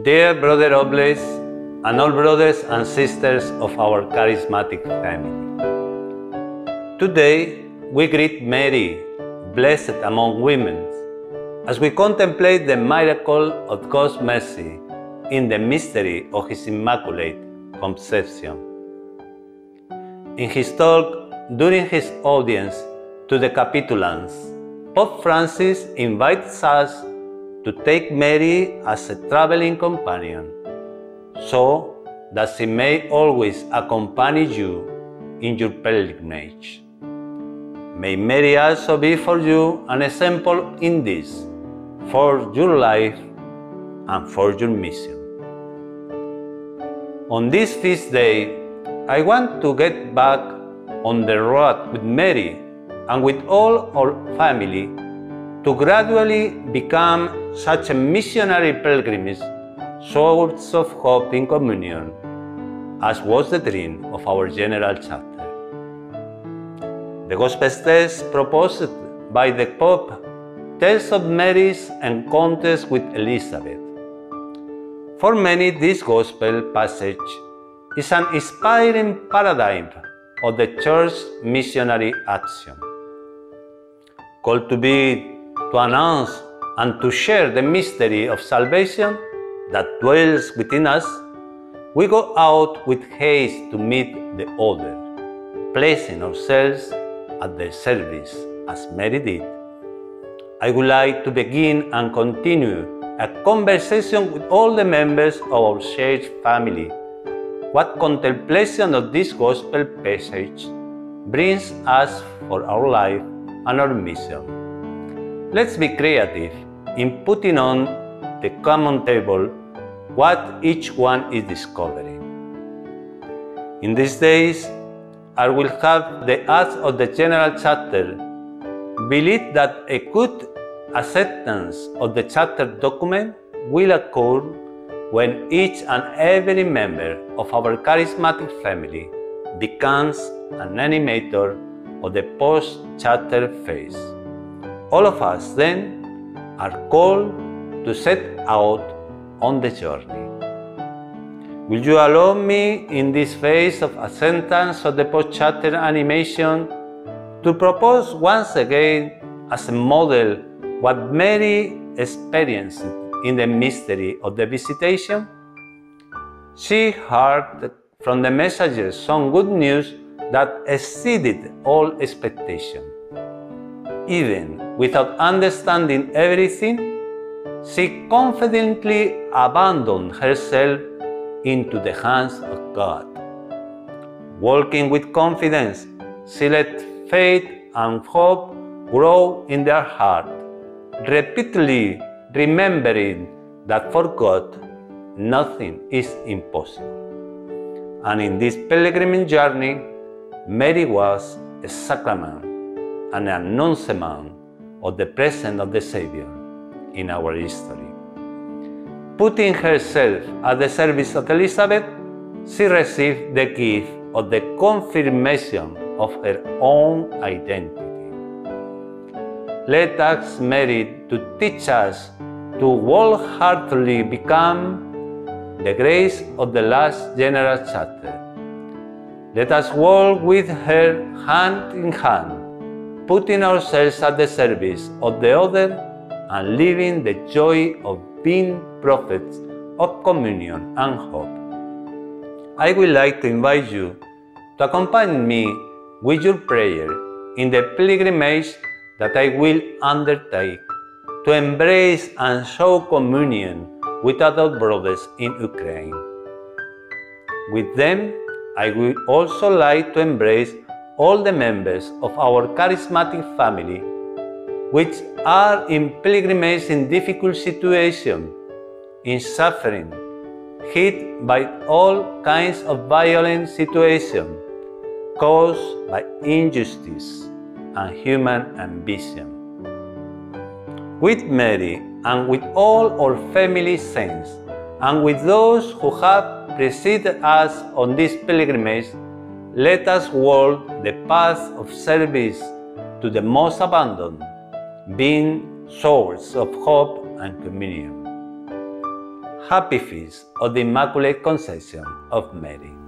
Dear Brother Oblates and all brothers and sisters of our charismatic family. Today we greet Mary, blessed among women, as we contemplate the miracle of God's mercy in the mystery of His Immaculate Conception. In his talk during his audience to the Capitulans, Pope Francis invites us to take Mary as a traveling companion, so that she may always accompany you in your pilgrimage. May Mary also be for you an example in this, for your life and for your mission. On this feast day, I want to get back on the road with Mary and with all our family to gradually become such a missionary pilgrimage, source of hope in communion, as was the dream of our general chapter. The Gospel text proposed by the Pope tells of Mary's encounters with Elizabeth. For many, this Gospel passage is an inspiring paradigm of the Church's missionary action. Called to be to announce and to share the mystery of salvation that dwells within us, we go out with haste to meet the other, placing ourselves at their service as Mary did. I would like to begin and continue a conversation with all the members of our church family. What contemplation of this gospel passage brings us for our life and our mission. Let's be creative in putting on the common table what each one is discovering. In these days, I will have the acts of the general chapter. Believe that a good acceptance of the chapter document will occur when each and every member of our charismatic family becomes an animator of the post-chapter phase. All of us then are called to set out on the journey. Will you allow me in this phase of acceptance of the post-chapter animation to propose once again as a model what Mary experienced in the mystery of the visitation? She heard from the messengers some good news that exceeded all expectation. Even without understanding everything, she confidently abandoned herself into the hands of God. Walking with confidence, she let faith and hope grow in their heart, repeatedly remembering that for God nothing is impossible. And in this pilgrimage journey, Mary was a sacrament an announcement of the presence of the Savior in our history. Putting herself at the service of Elizabeth, she received the gift of the confirmation of her own identity. Let us merit to teach us to wholeheartedly become the grace of the last general chapter. Let us walk with her hand in hand putting ourselves at the service of the other and living the joy of being prophets of communion and hope. I would like to invite you to accompany me with your prayer in the pilgrimage that I will undertake to embrace and show communion with other brothers in Ukraine. With them, I would also like to embrace all the members of our charismatic family, which are in pilgrimage in difficult situations, in suffering, hit by all kinds of violent situations caused by injustice and human ambition. With Mary and with all our family saints, and with those who have preceded us on this pilgrimage, let us walk the path of service to the most abandoned, being source of hope and communion. Happy Feast of the Immaculate Conception of Mary.